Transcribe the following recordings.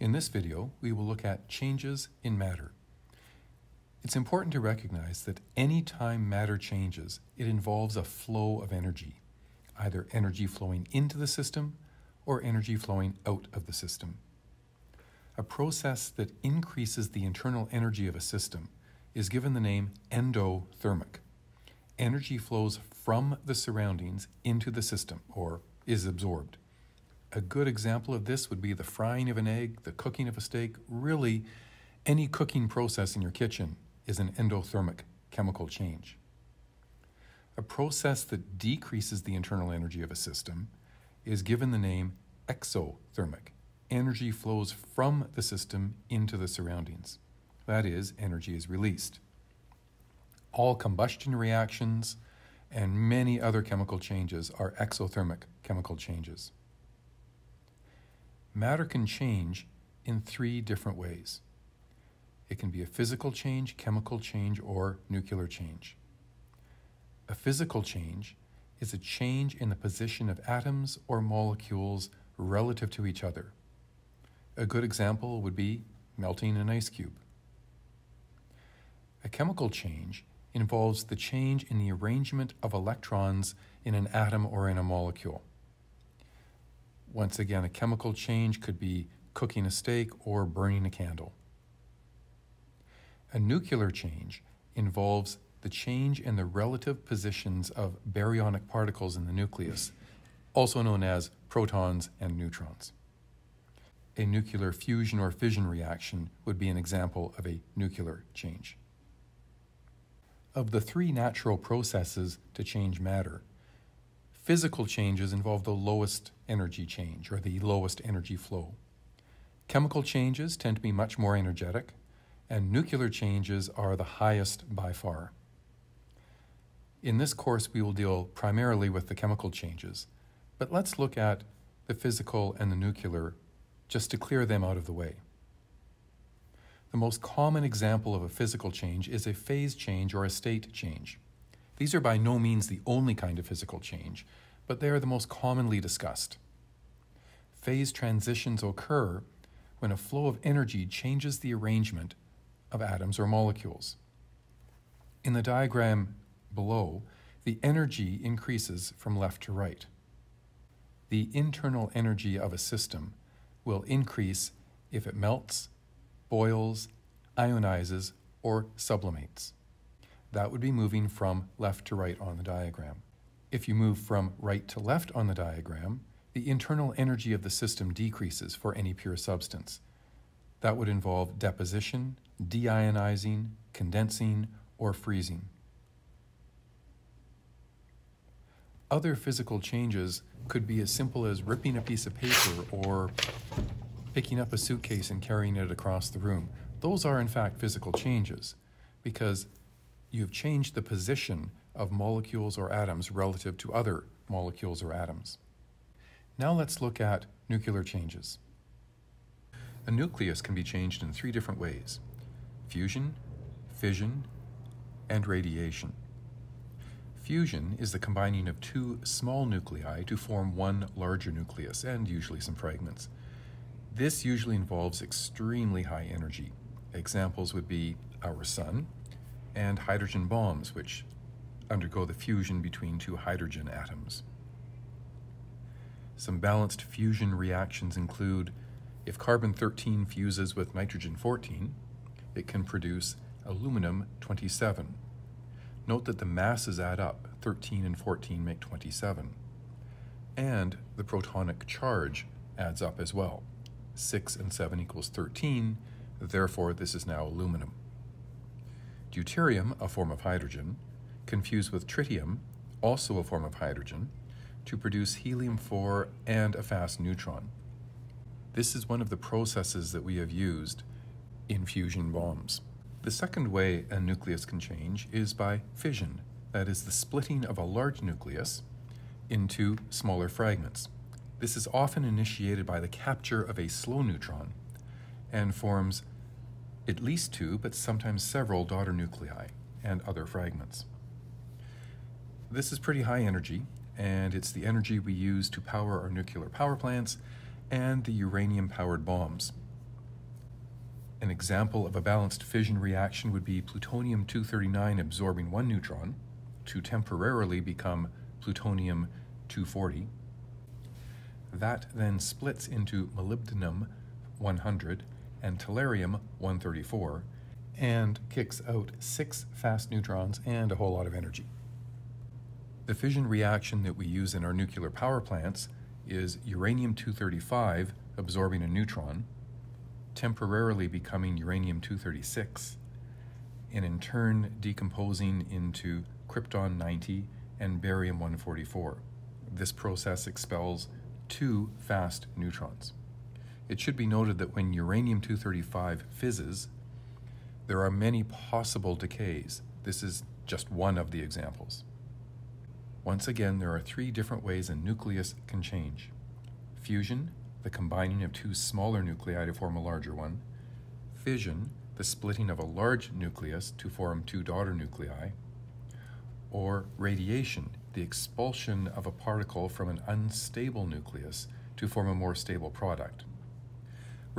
In this video, we will look at changes in matter. It's important to recognize that any time matter changes, it involves a flow of energy, either energy flowing into the system or energy flowing out of the system. A process that increases the internal energy of a system is given the name endothermic. Energy flows from the surroundings into the system or is absorbed. A good example of this would be the frying of an egg, the cooking of a steak. Really, any cooking process in your kitchen is an endothermic chemical change. A process that decreases the internal energy of a system is given the name exothermic. Energy flows from the system into the surroundings. That is, energy is released. All combustion reactions and many other chemical changes are exothermic chemical changes. Matter can change in three different ways. It can be a physical change, chemical change, or nuclear change. A physical change is a change in the position of atoms or molecules relative to each other. A good example would be melting an ice cube. A chemical change involves the change in the arrangement of electrons in an atom or in a molecule. Once again, a chemical change could be cooking a steak or burning a candle. A nuclear change involves the change in the relative positions of baryonic particles in the nucleus, also known as protons and neutrons. A nuclear fusion or fission reaction would be an example of a nuclear change. Of the three natural processes to change matter, Physical changes involve the lowest energy change or the lowest energy flow. Chemical changes tend to be much more energetic, and nuclear changes are the highest by far. In this course, we will deal primarily with the chemical changes, but let's look at the physical and the nuclear just to clear them out of the way. The most common example of a physical change is a phase change or a state change. These are by no means the only kind of physical change, but they are the most commonly discussed. Phase transitions occur when a flow of energy changes the arrangement of atoms or molecules. In the diagram below, the energy increases from left to right. The internal energy of a system will increase if it melts, boils, ionizes, or sublimates. That would be moving from left to right on the diagram. If you move from right to left on the diagram, the internal energy of the system decreases for any pure substance. That would involve deposition, deionizing, condensing, or freezing. Other physical changes could be as simple as ripping a piece of paper or picking up a suitcase and carrying it across the room. Those are, in fact, physical changes because you've changed the position of molecules or atoms relative to other molecules or atoms. Now let's look at nuclear changes. A nucleus can be changed in three different ways fusion, fission, and radiation. Fusion is the combining of two small nuclei to form one larger nucleus and usually some fragments. This usually involves extremely high energy. Examples would be our sun and hydrogen bombs, which undergo the fusion between two hydrogen atoms. Some balanced fusion reactions include if carbon 13 fuses with nitrogen 14, it can produce aluminum 27. Note that the masses add up 13 and 14 make 27. And the protonic charge adds up as well. 6 and 7 equals 13, therefore, this is now aluminum. Deuterium, a form of hydrogen, confused with tritium, also a form of hydrogen, to produce helium-4 and a fast neutron. This is one of the processes that we have used in fusion bombs. The second way a nucleus can change is by fission, that is the splitting of a large nucleus into smaller fragments. This is often initiated by the capture of a slow neutron and forms at least two, but sometimes several daughter nuclei and other fragments. This is pretty high energy, and it's the energy we use to power our nuclear power plants and the uranium powered bombs. An example of a balanced fission reaction would be plutonium 239 absorbing one neutron to temporarily become plutonium 240. That then splits into molybdenum 100 and tellurium 134 and kicks out six fast neutrons and a whole lot of energy. The fission reaction that we use in our nuclear power plants is uranium 235 absorbing a neutron, temporarily becoming uranium 236, and in turn decomposing into krypton 90 and barium 144. This process expels two fast neutrons. It should be noted that when uranium 235 fizzes, there are many possible decays. This is just one of the examples. Once again, there are three different ways a nucleus can change fusion, the combining of two smaller nuclei to form a larger one, fission, the splitting of a large nucleus to form two daughter nuclei, or radiation, the expulsion of a particle from an unstable nucleus to form a more stable product.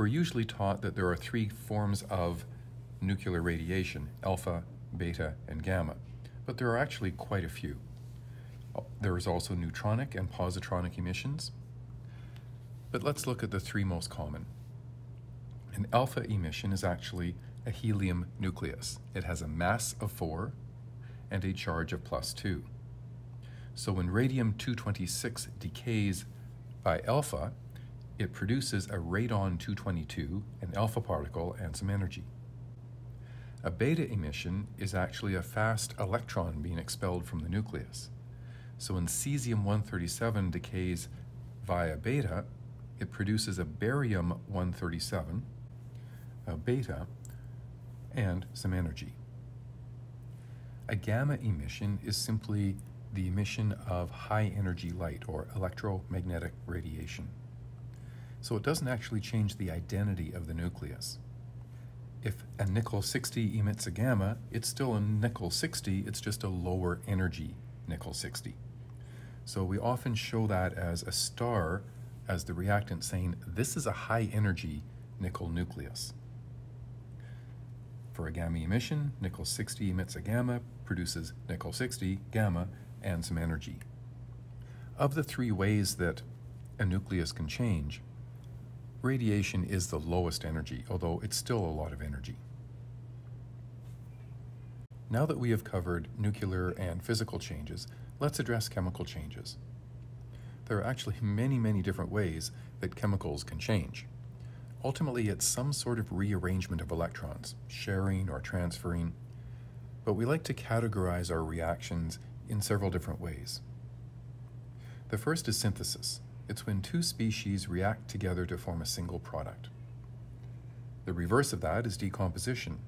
We're usually taught that there are three forms of nuclear radiation alpha, beta, and gamma, but there are actually quite a few. There is also neutronic and positronic emissions. But let's look at the three most common. An alpha emission is actually a helium nucleus. It has a mass of 4 and a charge of plus 2. So when radium 226 decays by alpha, it produces a radon 222, an alpha particle, and some energy. A beta emission is actually a fast electron being expelled from the nucleus. So when cesium 137 decays via beta, it produces a barium 137, a beta, and some energy. A gamma emission is simply the emission of high energy light or electromagnetic radiation. So it doesn't actually change the identity of the nucleus. If a nickel 60 emits a gamma, it's still a nickel 60, it's just a lower energy nickel 60. So we often show that as a star as the reactant saying this is a high energy nickel nucleus. For a gamma emission, nickel 60 emits a gamma, produces nickel 60, gamma, and some energy. Of the three ways that a nucleus can change, radiation is the lowest energy, although it's still a lot of energy. Now that we have covered nuclear and physical changes, let's address chemical changes. There are actually many, many different ways that chemicals can change. Ultimately, it's some sort of rearrangement of electrons, sharing or transferring, but we like to categorize our reactions in several different ways. The first is synthesis. It's when two species react together to form a single product. The reverse of that is decomposition,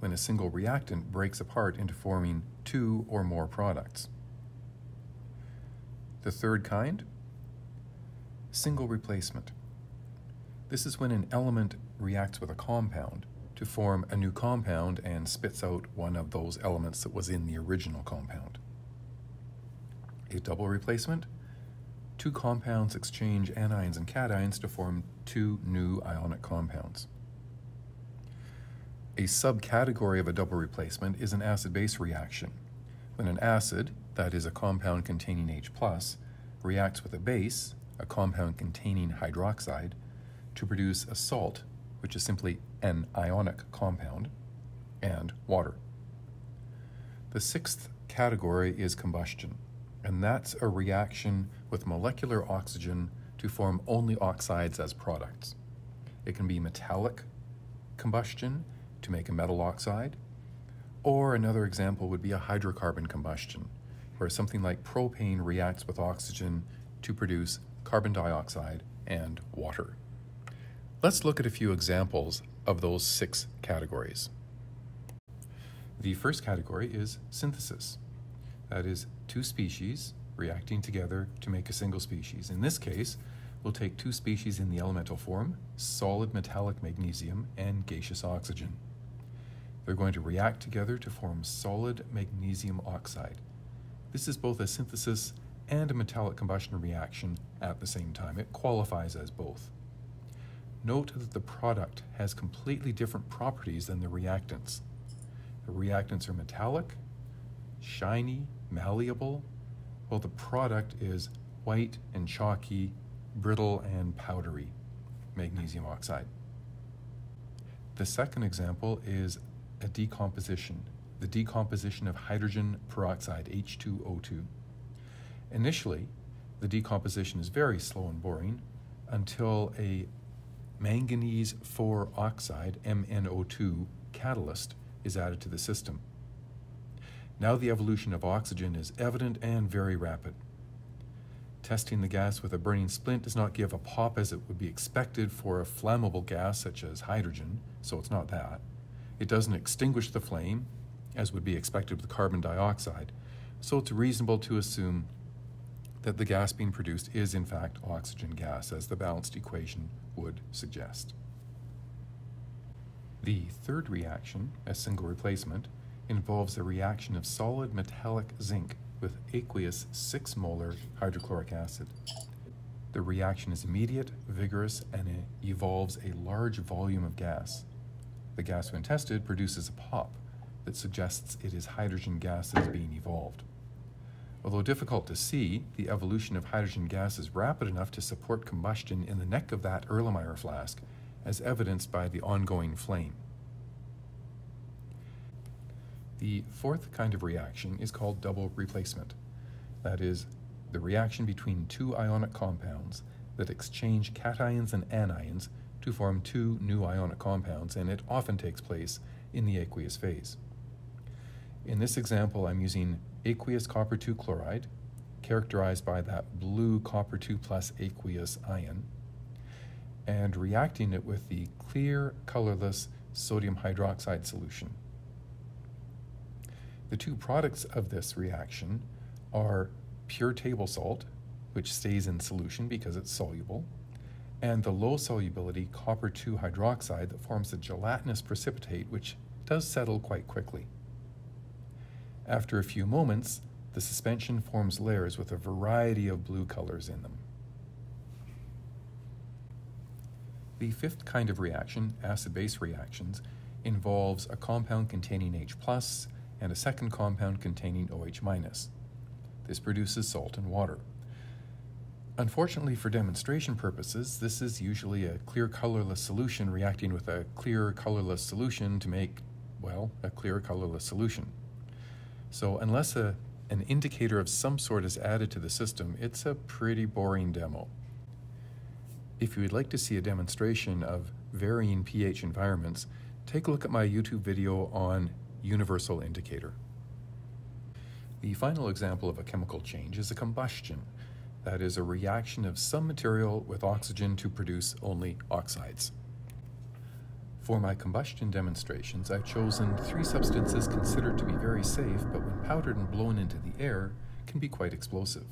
when a single reactant breaks apart into forming two or more products. The third kind Single replacement. This is when an element reacts with a compound to form a new compound and spits out one of those elements that was in the original compound. A double replacement. Two compounds exchange anions and cations to form two new ionic compounds. A subcategory of a double replacement is an acid base reaction. When an acid, that is a compound containing H, reacts with a base, a compound containing hydroxide, to produce a salt, which is simply an ionic compound, and water. The sixth category is combustion, and that's a reaction with molecular oxygen to form only oxides as products. It can be metallic combustion to make a metal oxide, or another example would be a hydrocarbon combustion, where something like propane reacts with oxygen to produce carbon dioxide, and water. Let's look at a few examples of those six categories. The first category is synthesis. That is, two species reacting together to make a single species. In this case, we'll take two species in the elemental form, solid metallic magnesium and gaseous oxygen. They're going to react together to form solid magnesium oxide. This is both a synthesis and a metallic combustion reaction at the same time. It qualifies as both. note that the product has completely different properties than the reactants. The reactants are metallic, shiny, malleable, Well, the product is white and chalky, brittle and powdery, magnesium oxide. The second example is a decomposition, the decomposition of hydrogen peroxide, H2O2. Initially, the decomposition is very slow and boring until a manganese 4 oxide, MnO2, catalyst is added to the system. Now the evolution of oxygen is evident and very rapid. Testing the gas with a burning splint does not give a pop as it would be expected for a flammable gas such as hydrogen, so it's not that. It doesn't extinguish the flame, as would be expected with carbon dioxide, so it's reasonable to assume that the gas being produced is in fact oxygen gas, as the balanced equation would suggest. The third reaction, a single replacement, involves a reaction of solid metallic zinc with aqueous 6 molar hydrochloric acid. The reaction is immediate, vigorous, and it evolves a large volume of gas. The gas, when tested, produces a pop that suggests it is hydrogen gas that is being evolved. Although difficult to see, the evolution of hydrogen gas is rapid enough to support combustion in the neck of that Erlenmeyer flask, as evidenced by the ongoing flame. The fourth kind of reaction is called double replacement. That is, the reaction between two ionic compounds that exchange cations and anions to form two new ionic compounds, and it often takes place in the aqueous phase. In this example, I'm using aqueous copper 2 chloride, characterized by that blue copper 2 plus aqueous ion, and reacting it with the clear, colorless sodium hydroxide solution. The two products of this reaction are pure table salt, which stays in solution because it's soluble, and the low solubility copper 2 hydroxide that forms a gelatinous precipitate which does settle quite quickly. After a few moments, the suspension forms layers with a variety of blue colors in them. The fifth kind of reaction, acid-base reactions, involves a compound containing H and a second compound containing OH. This produces salt and water. Unfortunately for demonstration purposes, this is usually a clear colorless solution reacting with a clear colorless solution to make, well, a clear colorless solution. So unless a, an indicator of some sort is added to the system, it's a pretty boring demo. If you would like to see a demonstration of varying pH environments, take a look at my YouTube video on universal indicator. The final example of a chemical change is a combustion, that is a reaction of some material with oxygen to produce only oxides. For my combustion demonstrations, I've chosen three substances considered to be very safe, but when powdered and blown into the air, can be quite explosive.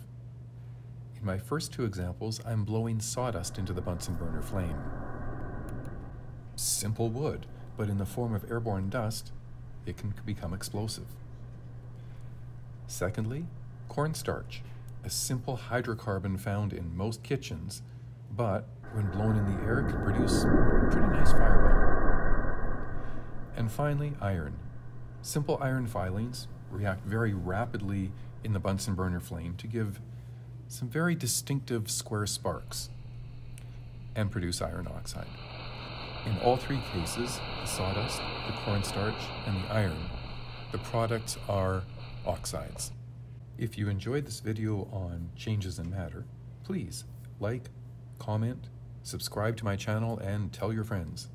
In my first two examples, I'm blowing sawdust into the Bunsen burner flame. Simple wood, but in the form of airborne dust, it can become explosive. Secondly, cornstarch, a simple hydrocarbon found in most kitchens, but when blown in the air, can produce a pretty nice fireball. And finally, iron. Simple iron filings react very rapidly in the Bunsen burner flame to give some very distinctive square sparks and produce iron oxide. In all three cases, the sawdust, the cornstarch, and the iron, the products are oxides. If you enjoyed this video on changes in matter, please like, comment, subscribe to my channel, and tell your friends.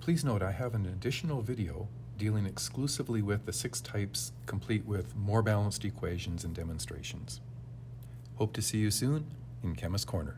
Please note I have an additional video dealing exclusively with the six types, complete with more balanced equations and demonstrations. Hope to see you soon in Chemist Corner.